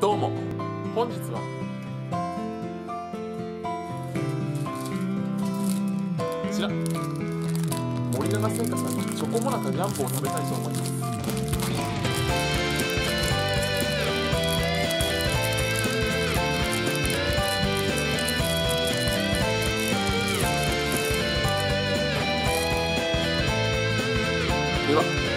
どうも。本日は。こちら。森永製菓さんのチョコモナカジャンボを食べたいと思います。では。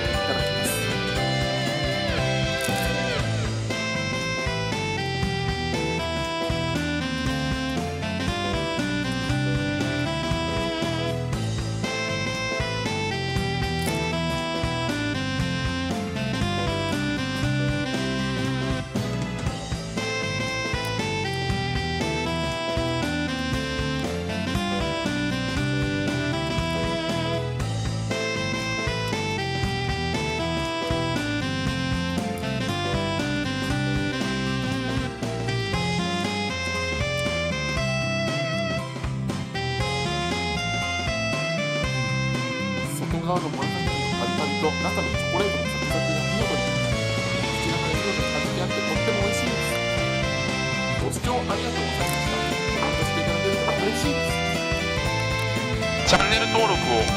外側のモナカクリームのパリパリと中のチョコレートのサクサクが見事に口の中で見事に弾き合ってとっても美味しいですご視聴ありがとうございましたコメントしていただけると嬉しいですチャンネル登録を。